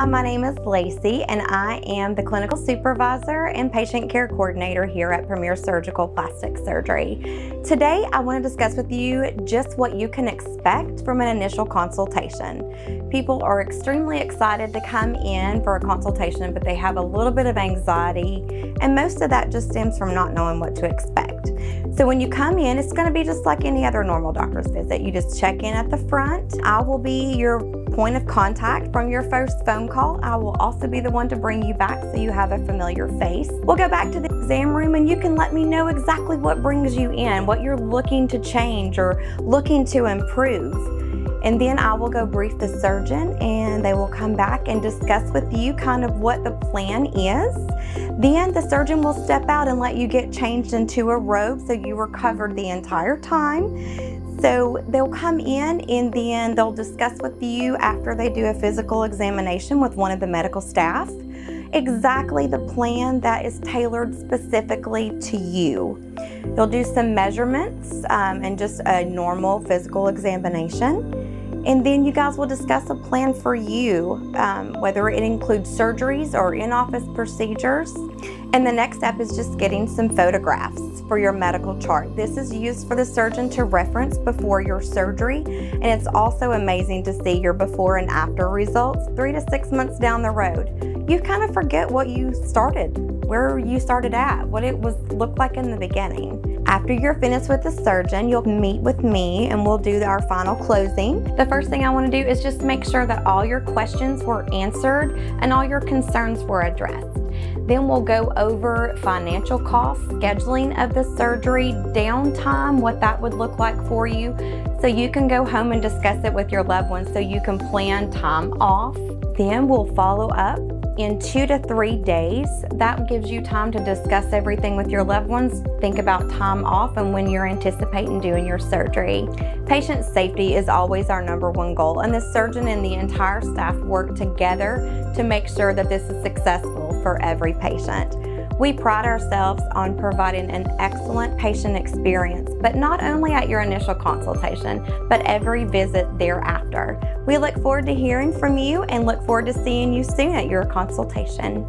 Hi, my name is Lacy, and I am the clinical supervisor and patient care coordinator here at Premier Surgical Plastic Surgery. Today, I want to discuss with you just what you can expect from an initial consultation. People are extremely excited to come in for a consultation, but they have a little bit of anxiety, and most of that just stems from not knowing what to expect. So when you come in, it's going to be just like any other normal doctor's visit. You just check in at the front. I will be your point of contact from your first phone call. I will also be the one to bring you back so you have a familiar face. We'll go back to the exam room and you can let me know exactly what brings you in, what you're looking to change or looking to improve. And then I will go brief the surgeon and they will come back and discuss with you kind of what the plan is. Then the surgeon will step out and let you get changed into a robe so you were covered the entire time. So they'll come in and then they'll discuss with you after they do a physical examination with one of the medical staff exactly the plan that is tailored specifically to you. You'll do some measurements um, and just a normal physical examination. And then you guys will discuss a plan for you, um, whether it includes surgeries or in office procedures. And the next step is just getting some photographs for your medical chart. This is used for the surgeon to reference before your surgery, and it's also amazing to see your before and after results three to six months down the road. You kind of forget what you started, where you started at, what it was looked like in the beginning. After you're finished with the surgeon, you'll meet with me and we'll do our final closing. The first thing I want to do is just make sure that all your questions were answered and all your concerns were addressed. Then we'll go over financial costs, scheduling of the surgery, downtime, what that would look like for you, so you can go home and discuss it with your loved ones so you can plan time off. Then we'll follow up in two to three days. That gives you time to discuss everything with your loved ones, think about time off and when you're anticipating doing your surgery. Patient safety is always our number one goal, and the surgeon and the entire staff work together to make sure that this is successful for every patient. We pride ourselves on providing an excellent patient experience, but not only at your initial consultation, but every visit thereafter. We look forward to hearing from you and look forward to seeing you soon at your consultation.